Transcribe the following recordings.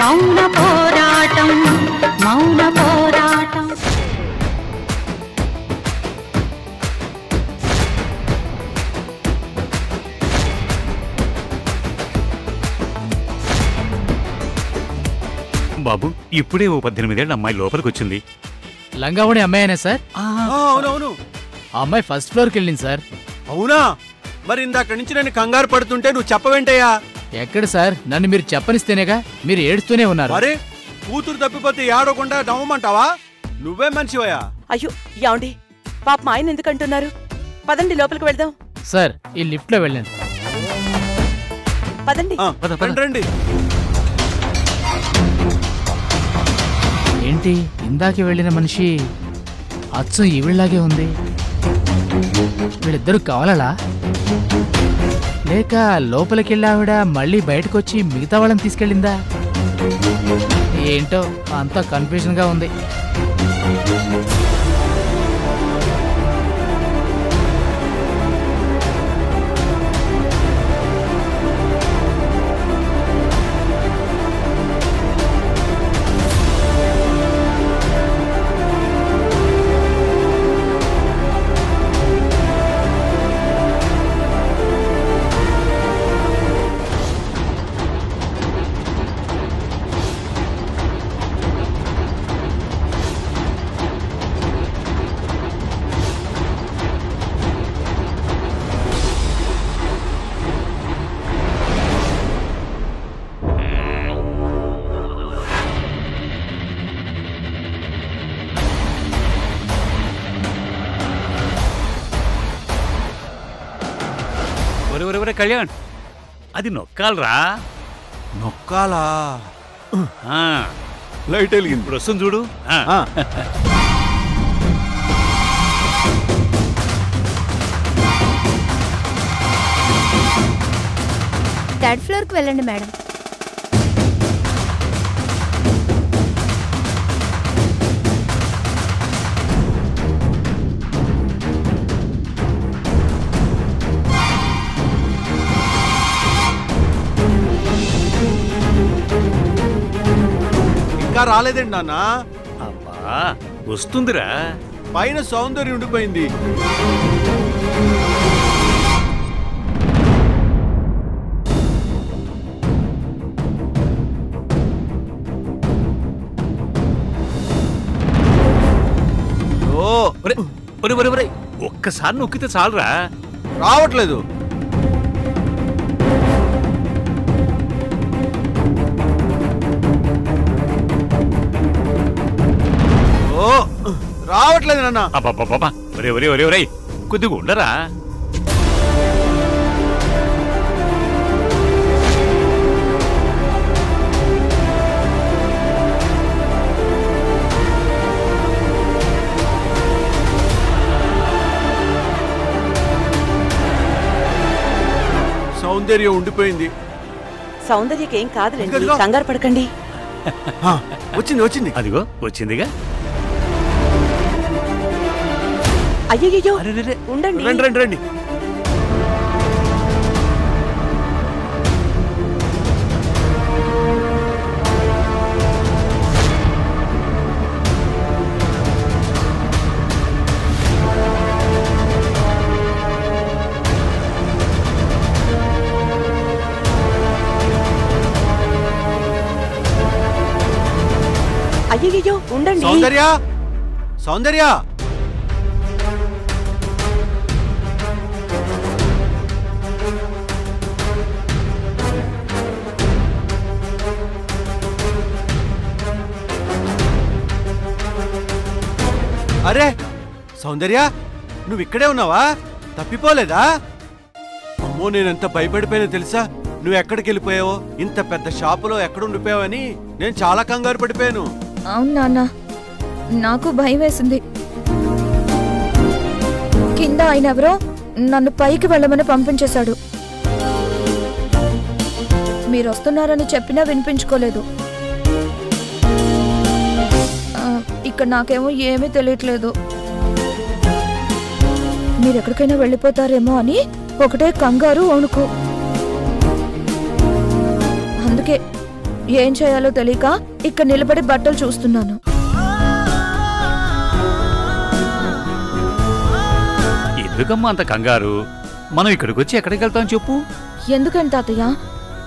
మౌన పోరాటం మౌన పోరాటం. బాబు ఇప్పుడే ఓ పద్దెనిమిదేళ్ళ అమ్మాయి లోపలికి వచ్చింది లంగావణి అమ్మాయినా సార్? ఆ, అవునవును. ఆ అమ్మాయి ఫస్ట్ ఫ్లోర్కి వెళ్ళింది సార్. అవునా? మరి ఇందాక నుంచి నేను కంగారు పడుతుంటే నువ్వు చెప్పవేంటయ్యా? ఎక్కడ సార్? నన్ను మీరు చెప్పనిస్తేనేగా మీరు ఏడుస్తూనే ఉన్నారు. మరి కూతురు తప్పిపోతే ఏడవకుండా నవ్వమంటావా? నువ్వే మనిషివయ్యా. అయ్యో యాండి పాప మా ఆయన ఎందుకు అంటున్నారు? పదండి లోపలికి వెళ్దాం. సార్ ఈ లిఫ్ట్లో వెళ్ళండి పదండి రండి ఏంటి? ఇందాకే వెళ్ళిన మనిషి అచ్చం ఈవిళ్ళలాగే ఉంది. వీళ్ళిద్దరు కావాలా లేక లోపలికెళ్ళావిడ మళ్ళీ బయటకొచ్చి మిగతా వాళ్ళని తీసుకెళ్ళిందా? ఏంటో అంతా కన్ఫ్యూజన్గా ఉంది. కళ్యాణ్. అది నొక్కాలరా. నొక్కాలా? లైట్ వెలిగింది. ఇప్పుడు వస్తుంది చూడు. థర్డ్ ఫ్లోర్కి వెళ్ళండి మేడం. ఇంకా రాలేదండి నాన్న. అబ్బా వస్తుందిరా. పైన సౌందర్యం ఉండిపోయింది. ఒక్కసారి నొక్కితే చాలురా? రావట్లేదు. ఒరే ఒరే ఒరే ఒరే కొద్దిగా ఉండరా? సౌందర్యం ఉండిపోయింది. సౌందర్యకేం కాదులేండి ఇదిగో. కంగారు పడకండి. వచ్చింది వచ్చింది. అదిగో వచ్చిందిగా. అయ్యయ్యో. ఉండండి. రండి రండి రండి. అయ్యయ్యో ఉండండి. సౌందర్య? సౌందర్య? అరే సౌందర్య నువ్వు ఇక్కడే ఉన్నావా? తప్పిపోలేదా? అమ్మో నేనెంత భయపడిపోయినా తెలుసా? నువ్వు ఎక్కడికి వెళ్ళిపోయావో? ఇంత పెద్ద షాపులో ఎక్కడ ఉండిపోయావని నేను చాలా కంగారు పడిపోయాను. అవును నాన్న నాకు భయం వేసింది. కింద ఆయన ఎవరో నన్ను పైకి వెళ్ళమని పంపించేశాడు. మీరు వస్తున్నారని చెప్పినా వినిపించుకోలేదు. ఇక్కడ నాకేమో ఏమీ తెలియట్లేదు. మీరు ఎక్కడికైనా వెళ్ళిపోతారేమో అని ఒకటే కంగారు వణుకు. అందుకే ఏం చేయాలో తెలియక ఇక్కడ నిలబడి బట్టలు చూస్తున్నాను. ఎందుకమ్మా అంత కంగారు? మనం ఇక్కడికి వచ్చి ఎక్కడికి వెళ్తాం చెప్పు. ఎందుకంటే తాతయ్య?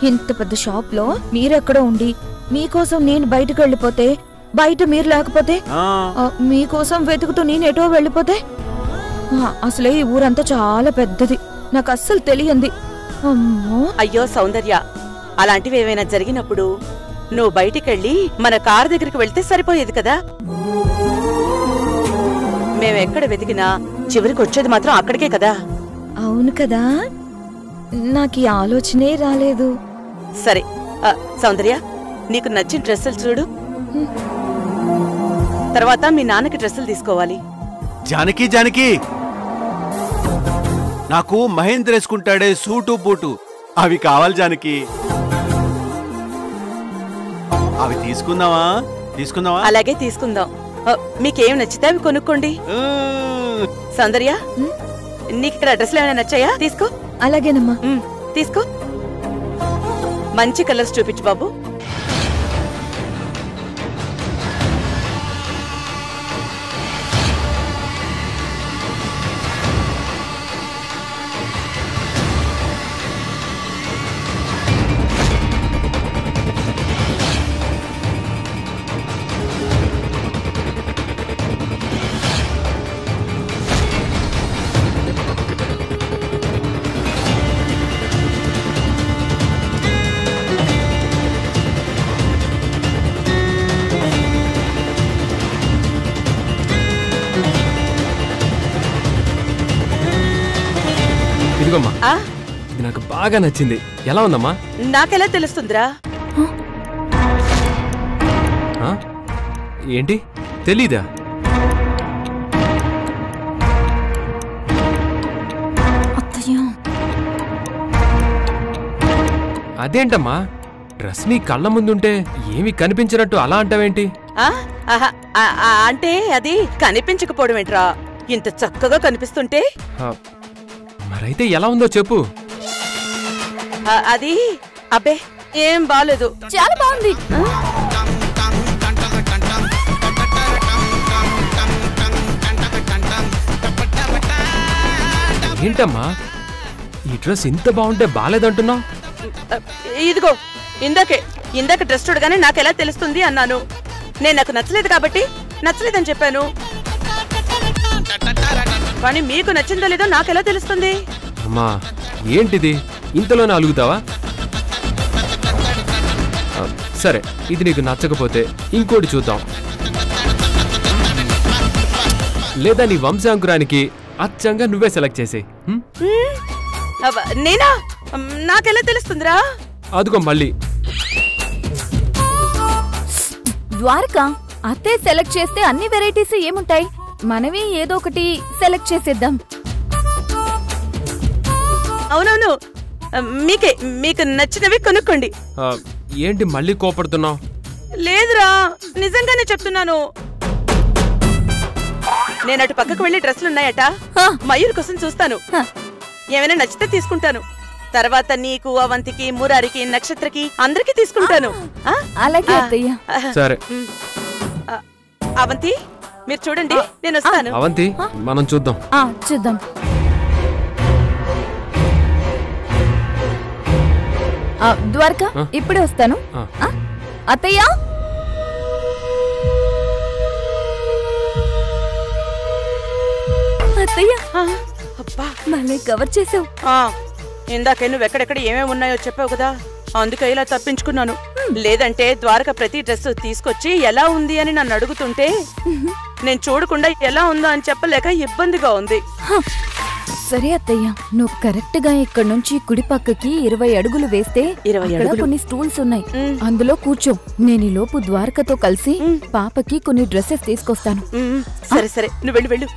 ఇంత పెద్ద షాప్లో మీరెక్కడ ఉండి మీకోసం నేను బయటకు వెళ్ళిపోతే బయట మీరు లేకపోతే మీకోసం వెతుకుతూ నేను ఎటో వెళ్ళిపోతే ఆ, అసలే ఈ ఊరంతా చాలా పెద్దది. నాకు అస్సలు తెలియంది. అమ్మో. అయ్యో సౌందర్య అలాంటివి ఏమైనా జరిగినప్పుడు నువ్వు బయటికెళ్ళి మన కారు దగ్గరికి వెళ్తే సరిపోయేది కదా? మేమెక్కడ వెతికినా చివరికి వచ్చేది మాత్రం అక్కడికే కదా? అవును కదా. నాకు ఈ ఆలోచనే రాలేదు. సరే సౌందర్య నీకు నచ్చిన డ్రెస్సులు చూడు. తర్వాత మీ నాన్నకి డ్రెస్సులు తీసుకోవాలి. జానకి జానకి! నాకు మహేంద్ర వేసుకుంటాడే సూటు బూటు అవి కావాలి జానకి. అవి తీసుకుందామా? తీసుకుందామా? అలాగే తీసుకుందాం. మీకేం నచ్చితే అవి కొనుక్కోండి. సౌందర్య. నీకు ఇక్కడ డ్రెస్సులు ఏమైనా నచ్చాయా? తీసుకో. అలాగేనమ్మా. తీసుకో. మంచి కలర్స్ చూపించు బాబు. ఆ? ఇది నాకు బాగా నచ్చింది. ఎలా ఉందమ్మా? నాకెలా తెలుస్తుందిరా? ఆ? ఏంటి? తెలీదా? అదేంటమ్మా? డ్రెస్ నీ కళ్ళ ముందుంటే ఏమి కనిపించినట్టు అలా అంటావేంటి? అంటే అది కనిపించకపోవడం ఏంట్రా? ఇంత చక్కగా కనిపిస్తుంటే? ఆ, మరైతే ఎలా ఉందో చెప్పు. అది అబ్బే ఏం బాలేదు. చాలా బాగుంది. ఏంటమ్మా? ఈ డ్రెస్ ఇంత బాగుంటే బాలేదంటున్నావు? ఆ, ఇదిగో ఇందాకే ఇందాక డ్రెస్ చూడగానే నాకెలా తెలుస్తుంది అన్నాను. నేను నాకు నచ్చలేదు కాబట్టి నచ్చలేదని చెప్పాను. కానీ మీకు నచ్చిందో లేదో నాకెలా తెలుస్తుంది? అమ్మా ఏంటిది? ఇంతలోనే అలుగుతావా సరే ఇది నీకు నచ్చకపోతే ఇంకోటి చూద్దాం. లేదా నీ వంశాంకురానికి అచ్చంగా నువ్వే సెలెక్ట్? అవ్వ, నేనా? నాకెలా తెలుస్తుందిరా? అదిగో మళ్ళీ. ద్వారక అత్తే సెలెక్ట్ చేస్తే అన్ని వెరైటీస్ ఏముంటాయి? మనమే ఏదో ఒకటి సెలెక్ట్ చేసేద్దాం. అవునవును. మీకే మీకు నచ్చినవి కొనుక్కోండి. ఏంటి మళ్ళీ కోపడుతున్నావు? లేదురా నిజంగానే చెప్తున్నాను. నేను అటు పక్కకు వెళ్ళి డ్రెస్సులు ఉన్నాయట. హా. మయూర్ కోసం చూస్తాను. ఏమైనా నచ్చితే తీసుకుంటాను. తర్వాత నీకు అవంతికి మురారికి నక్షత్రకి అందరికి తీసుకుంటాను. ఆ? అలాగే సరే. అవంతి? మీరు చూడండి నేను వస్తాను. అవంతి మనం చూద్దాం. ఆ చూద్దాం. ఆ, ద్వారక? ఇప్పుడే వస్తాను? అత్తయ్య? అత్తయ్య మళ్ళీ కవర్ చేసావు. ఆ, ఇందాకే నువ్వు ఎక్కడెక్కడ ఏమేమి ఉన్నాయో చెప్పావు కదా అందుకే ఇలా తప్పించుకున్నాను. లేదంటే ద్వారక ప్రతి డ్రెస్ తీసుకొచ్చి ఎలా ఉంది అని నన్ను అడుగుతుంటే నేను చూడకుండా ఎలా ఉందో అని చెప్పలేక ఇబ్బందిగా ఉంది. సరే అత్తయ్య నువ్వు కరెక్ట్గా ఇక్కడ నుంచి కుడి పక్కకి ఇరవై అడుగులు వేస్తే ఇరవై? కొన్ని స్టూల్స్ ఉన్నాయి. మ్. అందులో కూర్చో. నేను ఈ లోపు ద్వారకతో కలిసి. పాపకి కొన్ని డ్రెస్సెస్ తీసుకొస్తాను. సరే సరే. నువ్వు వెళ్ళు వెళ్ళు.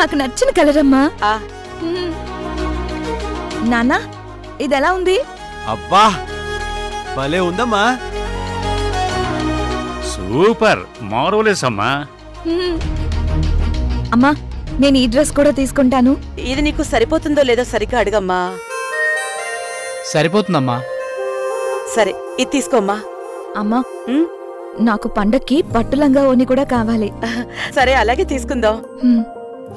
నాకు నచ్చిన కలర్ అమ్మా. ఆ. మ్మ్. నాన్న ఇది ఎలా ఉంది? అబ్బా భలే ఉందమ్మా. సూపర్ మారోలెస్ అమ్మా. మ్మ్. అమ్మా నేను ఈ డ్రెస్ కూడా తీసుకుంటాను. ఇది నీకు సరిపోతుందో లేదో సరిగ్గా అడగమ్మా. సరిపోతుందమ్మా. సరే ఇది తీసుకోమ్మా. అమ్మా మ్మ్? నాకు పండక్కి పట్టు లంగా ఓని కూడా కావాలి. సరే అలాగే తీసుకుందాం.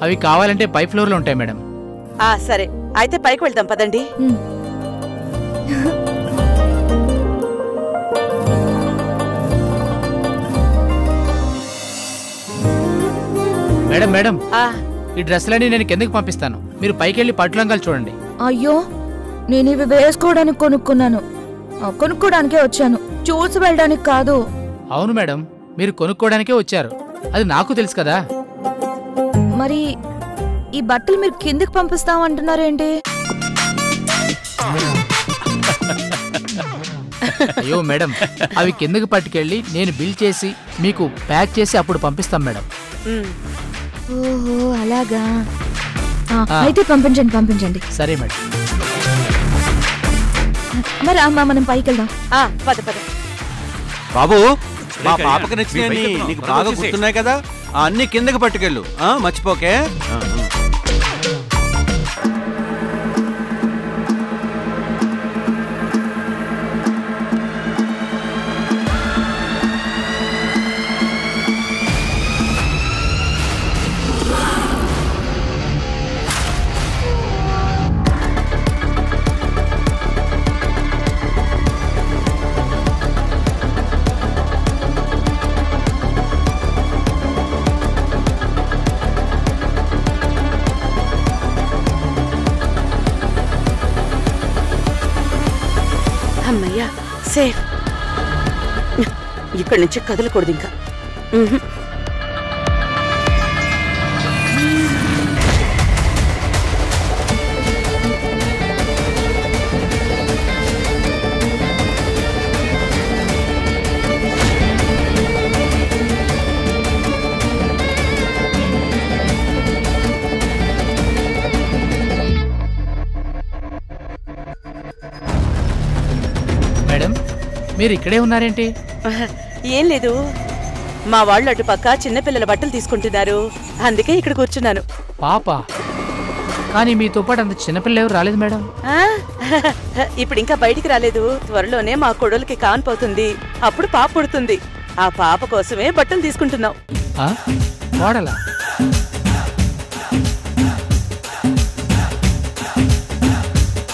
అవి కావాలంటే పై ఫ్లోర్లో ఉంటాయి మేడం. ఆ సరే. అయితే పైకి వెళ్దాం పదండి. Madam madam. ఆ. ఈ డ్రెస్సులన్నీ నేను కిందకి పంపిస్తాను. మీరు పైకి వెళ్ళి పట్టు లంగాలు చూడండి. అయ్యో నేను ఇవి వేసుకోవడానికి కొనుక్కున్నాను. ఆ, కొనుక్కోడానికే వచ్చాను. చూసి వెళ్ళడానికి కాదు. అవును మేడం మీరు కొనుక్కోవడానికే వచ్చారు. అది నాకు తెలుసు కదా. మరి ఈ బట్టలు మీరు కిందకి పంపిస్తామంటున్నారేంటి? అయ్యో మేడం. అవి కిందకి పట్టుకెళ్ళి నేను బిల్ చేసి మీకు ప్యాక్ చేసి అప్పుడు పంపిస్తాం మేడం. ఓహో అలాగా. అయితే పంపించండి పంపించండి. సరే మేడం. మరి అమ్మా మనం పైకి వెళ్దాం. ఆ పద పద. బాబు మా పాపకి నచ్చినవి. నీకు బాగా. గుర్తున్నాయి కదా? అన్ని కిందకి పట్టుకెళ్ళు. ఆ, మర్చిపోకే. నుంచి కదలకూడదు ఇంకా. మీరు ఇక్కడే ఉన్నారేంటి? ఏం లేదు. మా వాళ్ళు అటు పక్క చిన్నపిల్లల బట్టలు తీసుకుంటున్నారు. అందుకే ఇక్కడ కూర్చున్నాను. పాప. కానీ మీతో పాటు అంత చిన్నపిల్ల ఎవరు రాలేదు మేడం? ఆ? ఇప్పుడు ఇంకా బయటికి రాలేదు. త్వరలోనే మా కొడులకి కాన్పోతుంది అప్పుడు పాప పుడుతుంది. ఆ పాప కోసమే బట్టలు తీసుకుంటున్నాం. ఆ?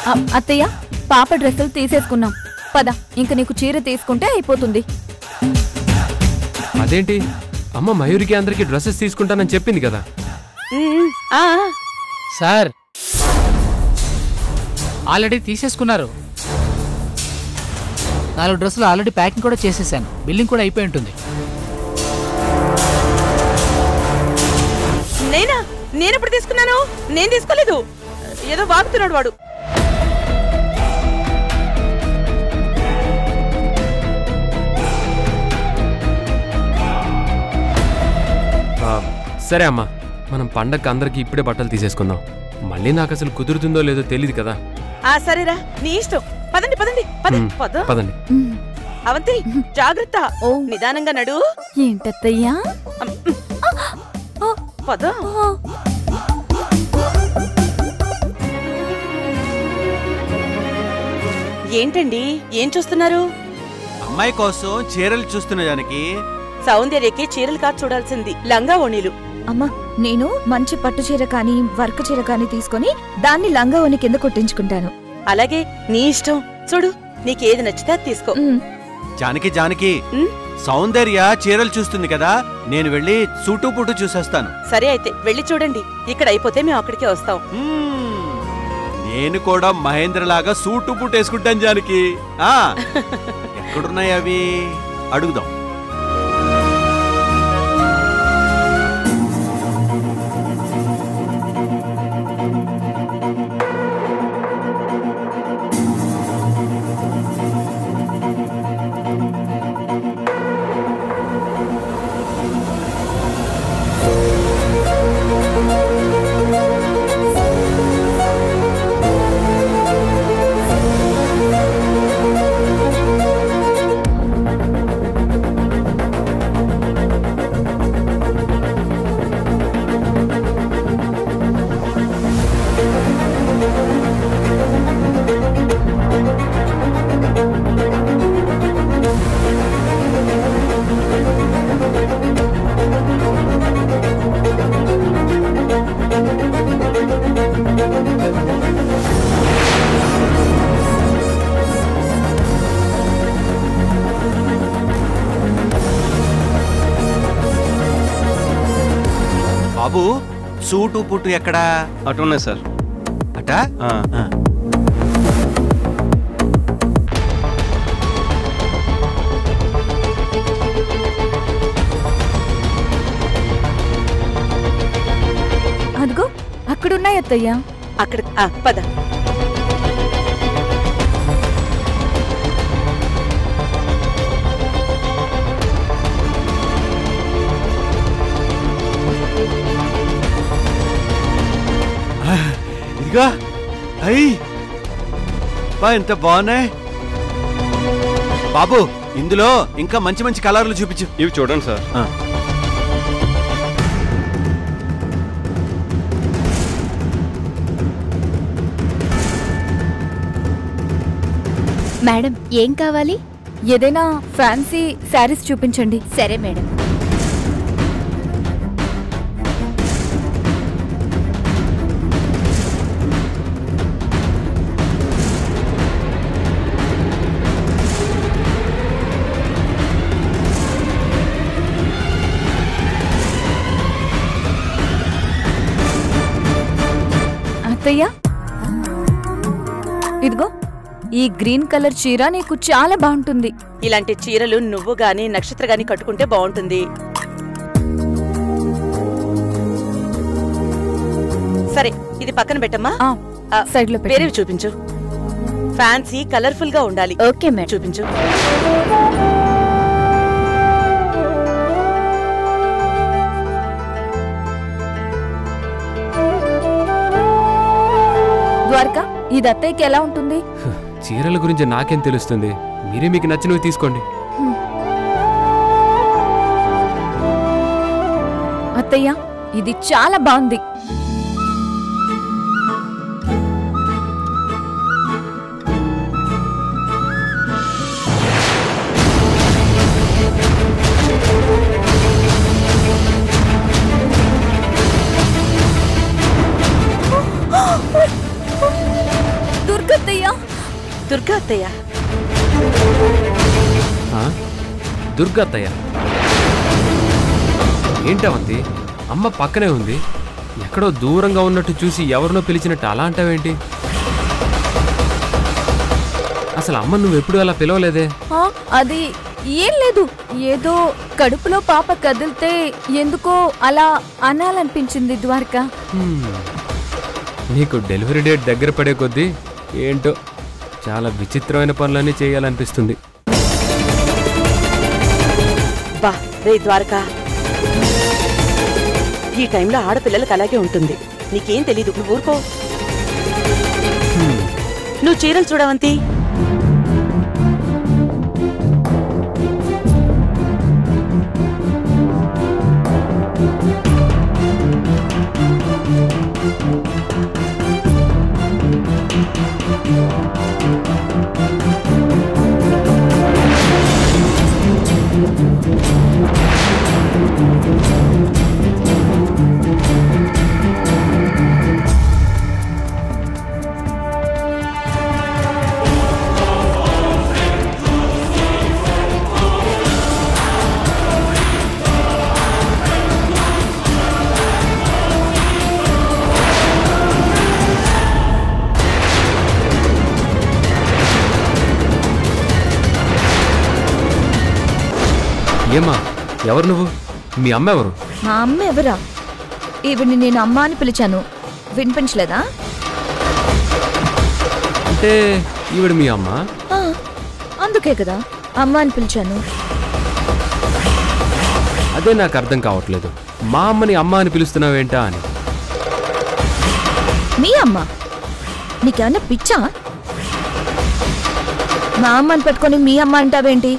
అ- అత్తయ్య పాప డ్రెస్సులు తీసేసుకున్నాం. పద ఇంక నీకు చీర తీసుకుంటే అయిపోతుంది. అదేంటి? అమ్మ మయూరికి అందరికి డ్రెస్సెస్ తీసుకుంటానని చెప్పింది కదా. సార్ ఆల్రెడీ తీసేసుకున్నారు. నాలుగు డ్రెస్సులు ఆల్రెడీ ప్యాకింగ్ కూడా చేసేసాను. బిల్లింగ్ కూడా అయిపోయి ఉంటుంది. నేనా? నేనెప్పుడు తీసుకున్నాను? నేను తీసుకోలేదు. ఏదో వాగుతున్నాడు వాడు. సరే అమ్మా మనం పండగకి అందరికి ఇప్పుడే బట్టలు తీసేసుకుందాం. మళ్ళీ నాకు అసలు కుదురుతుందో లేదో తెలియదు కదా. ఆ సరేరా నీ ఇష్టం. పదండి పదండి పద ఉమ్, పద. పదండి. అవంతి జాగ్రత్త. ఓ. నిదానంగా నడు. ఏంటత్తయ్యా? పద. ఏంటండి? ఏం చూస్తున్నారు? అమ్మాయి కోసం చీరలు చూస్తున్న దానికి సౌందర్యకి చీరలు కాదు చూడాల్సింది లంగా ఓణీలు. అమ్మా నేను మంచి పట్టు చీర కానీ వర్క్ చీర కానీ తీసుకొని దాన్ని లంగా ఓని కింద కుట్టించుకుంటాను. అలాగే నీ ఇష్టం. చూడు నీకేది నచ్చితే అది తీసుకో. జానకి జానకి సౌందర్య చీరలు చూస్తుంది కదా నేను వెళ్ళి సూటు పుటు చూసేస్తాను. సరే అయితే వెళ్ళి చూడండి. ఇక్కడ అయిపోతే మేము అక్కడికే వస్తాం. నేను కూడా మహేంద్ర లాగా సూటు పుటు వేసుకుంటాను జానకి. ఆ ఎక్కడున్నాయి అవి? అడుగుదాం. బాబు సూటు పుట్టు ఎక్కడా? అటు ఉన్నాయి సార్. అటా? ఆ. ఆ. అదిగో అక్కడున్నాయి అత్తయ్య అక్కడ పద. ఇదిగో. అయ్యి బా ఎంత బాగున్నాయి. బాబు ఇందులో ఇంకా మంచి మంచి కలర్లు చూపించు. ఇవి చూడండి సార్. మేడం ఏం కావాలి? ఏదైనా ఫ్యాన్సీ శారీస్ చూపించండి. సరే మేడం. అత్తయ్య? ఇదిగో ఈ గ్రీన్ కలర్ చీర నీకు చాలా బాగుంటుంది. ఇలాంటి చీరలు నువ్వు గాని నక్షత్ర గాని కట్టుకుంటే బాగుంటుంది. సరే ఇది పక్కన పెట్టమ్మా. సైడ్లో. వేరేవి చూపించు. ఫ్యాన్సీ కలర్ఫుల్గా ఉండాలి. Okay madam. చూపించు. ద్వారకా ఇది అత్తయ్యకి ఎలా ఉంటుంది? చీరల గురించి నాకేం తెలుస్తుంది? మీరే మీకు నచ్చినవి తీసుకోండి. అత్తయ్య ఇది చాలా బాగుంది. దుర్గత్తయ్య ఏంటవంతి అమ్మ పక్కనే ఉంది. ఎక్కడో దూరంగా ఉన్నట్టు చూసి ఎవరినో పిలిచినట్టు అలా అంటావేంటి? అసలు అమ్మ నువ్వు ఎప్పుడు అలా పిలవలేదే? అది ఏం లేదు. ఏదో కడుపులో పాప కదిలితే ఎందుకో అలా అనాలనిపించింది ద్వారక. నీకు డెలివరీ డేట్ దగ్గర పడే కొద్దీ ఏంటో చాలా విచిత్రమైన పనులన్నీ చేయాలనిపిస్తుంది. బా రే ద్వారకా. ఈ టైంలో ఆడపిల్లలకు అలాగే ఉంటుంది. నీకేం తెలీదు నువ్వు ఊరుకో. నువ్వు చీరలు చూడవంతి ఏమా ఎవరు నువ్వు? మీ అమ్మ ఎవరు? మా అమ్మ ఎవరా? ఈవిడ్ని నేను అమ్మ అని పిలిచాను. వినిపించలేదా? అంటే ఈవిడ మీ అమ్మ? ఆ, అందుకే కదా అమ్మ అని పిలిచాను. అదే నాకు అర్థం కావట్లేదు. మా అమ్మని అమ్మ అని పిలుస్తున్నావేంటా అని. మీ అమ్మ? నీకేమన్నా పిచ్చా? మా అమ్మని పెట్టుకొని మీ అమ్మ అంటావేంటి?